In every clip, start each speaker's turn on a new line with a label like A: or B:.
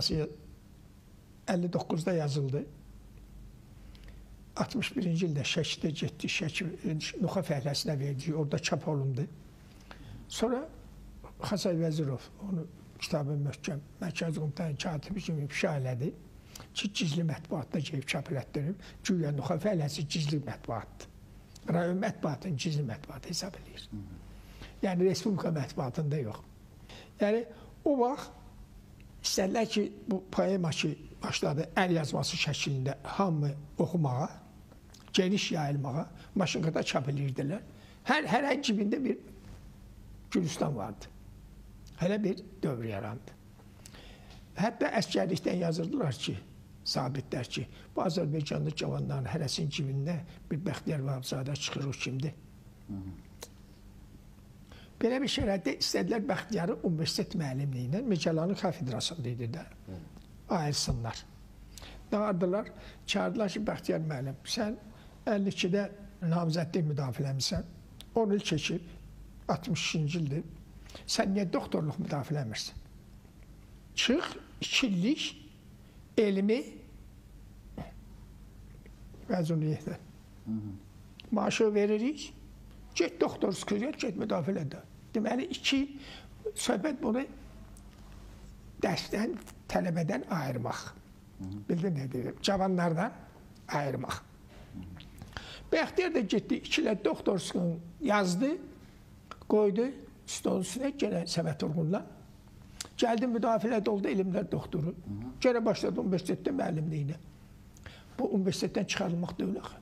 A: Konstitusiyası 59-da yazıldı. 61-ci ildə Şəkidə getdi, Şəki Nuxa fəhləsinə verdi, orada çap olundu. Sonra Xasay Vəzirov onu kitabı möhkəm Mərkəzi Komitənin katibi kimi ifşa elədi ki, gizli mətbuatda gəlib çap elətdirib. Güya Nuxa fəhləsi gizli mətbuatdır. Rayon mətbuatının gizli mətbuatı hesab edir. Yəni Respublika mətbuatında yox. Yəni o vaxt istədilər ki, bu poema ki başladı əl yazması şəklində hamı oxumağa, geniş yayılmağa, maşınqada çap edirdilər. Hər hər ay cibində bir Gülüstan vardı. Hələ bir dövr yarandı. Hətta əskərlikdən yazırdılar ki, sabitlər ki, bu Azərbaycanlı cavanların hərəsinin cibində bir Bəxtiyar Vahabzadə çıxır o kimdir. Belə bir şəraitdə istədilər Bəxtiyarı universitet müəllimliyi ilə Mecalanın kafedrasında idi də. Ayırsınlar. Dağardılar, çağırdılar ki, Bəxtiyar müəllim, sən 52-də namizədlik müdafiləmisən, 10 il keçib, 62-ci ildir. Sən niyə doktorluq müdafiləmirsən? Çıx, iki illik elmi məzuniyyətə. Maaşı veririk, get doktor skriyə, get müdafilədə. Deməli, iki söhbət bunu dərsdən, tələbədən ayırmaq. Bildin nə deyirəm? Cavanlardan ayırmaq. Bəxtiyar da getdi, iki ilə doktorskunu yazdı, qoydu stolun üstünə, genə Səmət Urğunla. Gəldi müdafiədə oldu elmlər doktoru. Gərə başladı universitetdə müəllimliyinə. Bu universitetdən çıxarılmaq deyil axı.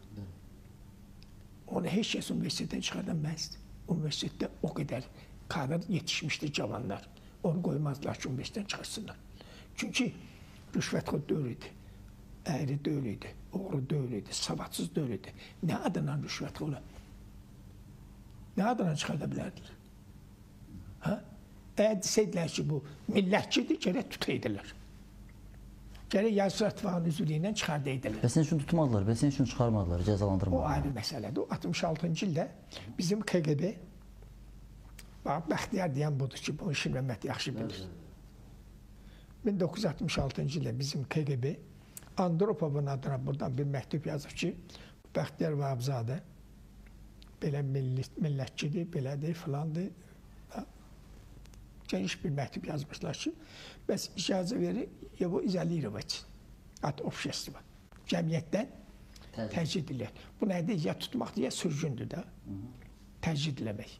A: Onu heç kəs universitetdən çıxarda bilməzdi. Universitetdə o qədər kadr yetişmişdi cavanlar. Onu qoymazlar ki, universitetdən çıxarsınlar. Çünki rüşvətxor deyil idi. Əyri deyil idi. Oğru deyil idi. Savadsız deyil idi. Nə adına rüşvətxor? Nə adına çıxarda bilərdilər? Hə? Əgər desəydilər ki, bu millətçidir, gərək tutaydilər. Gərək yazı atfağın üzvlüyündən çıxardaydılar.
B: Bəs nə üçün tutmadılar? Bəs nə üçün çıxarmadılar,
A: O
B: cəzalandırmadılar?
A: ayrı məsələdir. O 66-cı ildə bizim KGB bax Bəxtiyar deyən budur ki, bunu Şir Məmməd yaxşı bilir. 1966-cı ildə bizim KGB Andropovun adına buradan bir məktub yazıb ki, Bəxtiyar Vahabzadə belə milli, millətçidir, belədir, filandır geniş bir məktub yazmışlar ki, bəs icazə verir Yevo İzalirovaç ad obşesiva cəmiyyətdən təcrid edirlər. Bu nədir? Ya tutmaqdır, ya sürgündür də. Təcrid eləmək.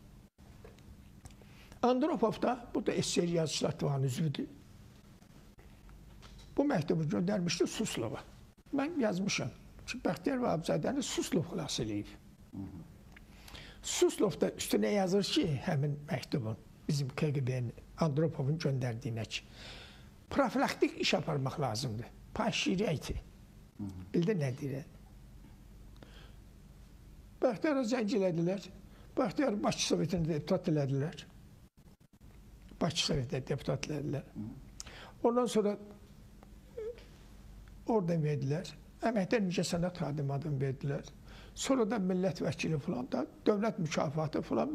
A: Andropov da, bu da SSR yazıçılar divanı üzvüdür. Bu məktubu göndərmişdi Suslova. Mən yazmışam ki, Bəxtiyar Vahabzadəni Suslov xülasə eləyib. Suslov da üstünə yazır ki, həmin məktubun bizim KGB-nin Andropovun göndərdiyinə ki, profilaktik iş aparmaq lazımdır. Paşiriyyəti. Bildin nə deyir? Bəxtiyara zəng elədilər. Bəxtiyar Bakı Sovetində deputat elədilər. Bakı Sovetində deputat elədilər. Ondan sonra oradan verdilər. Əməkdar Incəsənət xadimi adını verdilər. Sonra da millət vəkili falan da dövlət mükafatı falan